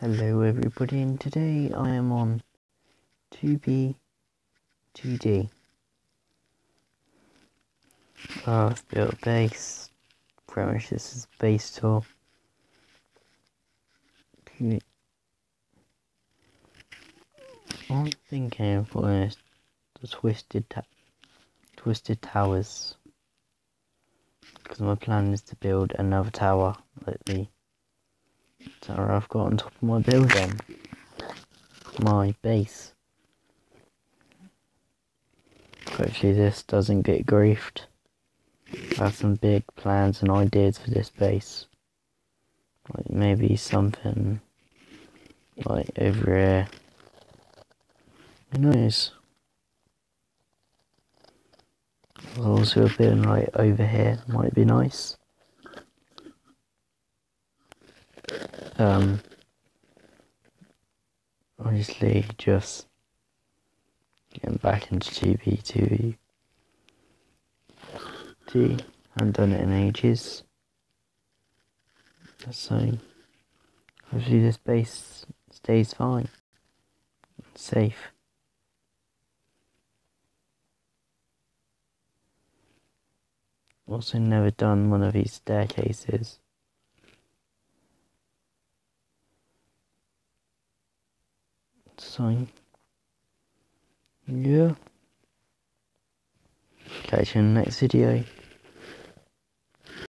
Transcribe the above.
Hello everybody and today I am on 2B 2D. Oh, I've built base. Pretty much this is base tour. I'm thinking of the twisted twisted towers because my plan is to build another tower like the tower I've got on top of my building, my base. Hopefully this doesn't get griefed. I have some big plans and ideas for this base. Like maybe something like over here. Who knows? Also a bit like over here might be nice. Um, obviously, just getting back into GB2. T. haven't done it in ages. That's so, hopefully, this base stays fine, safe. Also, never done one of these staircases. So, yeah. Catch you in the next video.